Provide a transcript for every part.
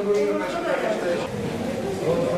Thank you.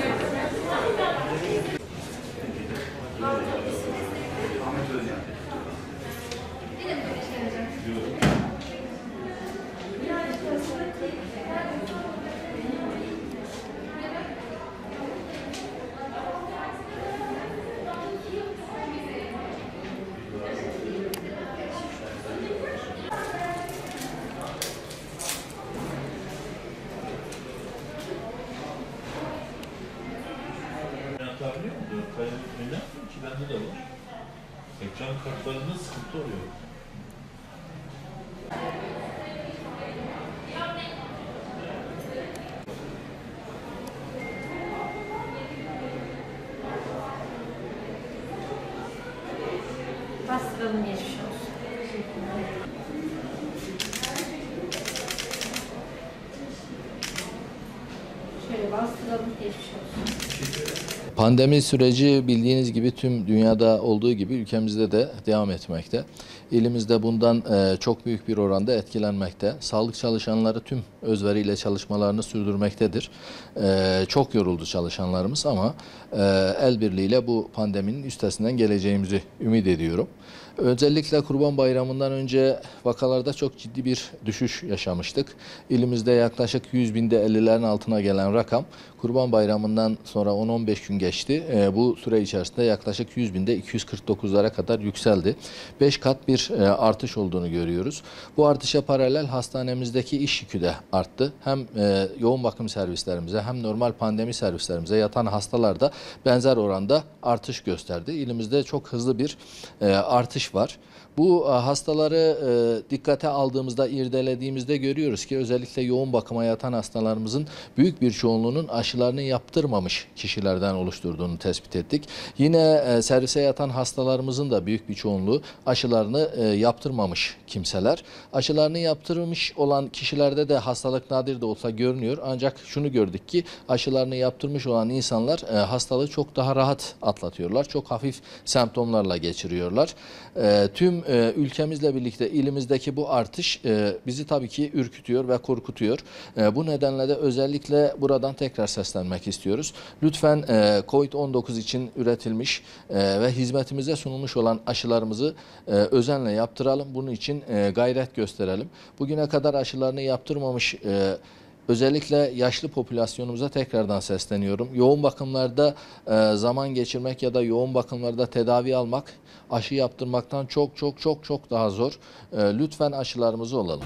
Yapayım ki bende de var. Ekran kartlarında sıkıntı oluyor. Bastıralım geçmiş olsun. Pandemi süreci bildiğiniz gibi tüm dünyada olduğu gibi ülkemizde de devam etmekte. İlimizde bundan e, çok büyük bir oranda etkilenmekte. Sağlık çalışanları tüm özveriyle çalışmalarını sürdürmektedir. E, Çok yoruldu çalışanlarımız ama e, el birliğiyle bu pandeminin üstesinden geleceğimizi ümit ediyorum. Özellikle Kurban Bayramı'ndan önce vakalarda çok ciddi bir düşüş yaşamıştık. İlimizde yaklaşık 100 binde 50'lerin altına gelen rakam Kurban Bayramı'ndan sonra 10-15 gün geçti. E, bu süre içerisinde yaklaşık 100 binde 249'lara kadar yükseldi. 5 kat bir e, artış olduğunu görüyoruz. Bu artışa paralel hastanemizdeki iş yükü de arttı. Hem e, yoğun bakım servislerimize hem normal pandemi servislerimize yatan hastalarda benzer oranda artış gösterdi. İlimizde çok hızlı bir e, artış var. Bu e, hastaları e, dikkate aldığımızda, irdelediğimizde görüyoruz ki özellikle yoğun bakıma yatan hastalarımızın büyük bir çoğunluğunun aşılarını yaptırmamış kişilerden oluşturduğunu tespit ettik. Yine e, servise yatan hastalarımızın da büyük bir çoğunluğu aşılarını yaptırmamış kimseler. Aşılarını yaptırmış olan kişilerde de hastalık nadir de olsa görünüyor. Ancak şunu gördük ki aşılarını yaptırmış olan insanlar hastalığı çok daha rahat atlatıyorlar. Çok hafif semptomlarla geçiriyorlar. E, tüm e, ülkemizle birlikte ilimizdeki bu artış e, bizi tabii ki ürkütüyor ve korkutuyor. E, bu nedenle de özellikle buradan tekrar seslenmek istiyoruz. Lütfen e, COVID-19 için üretilmiş ve hizmetimize sunulmuş olan aşılarımızı özenle yaptıralım. Bunun için gayret gösterelim. Bugüne kadar aşılarını yaptırmamış e, Özellikle yaşlı popülasyonumuza tekrardan sesleniyorum. Yoğun bakımlarda e, zaman geçirmek ya da yoğun bakımlarda tedavi almak aşı yaptırmaktan çok çok çok çok daha zor. E, lütfen aşılarımızı olalım.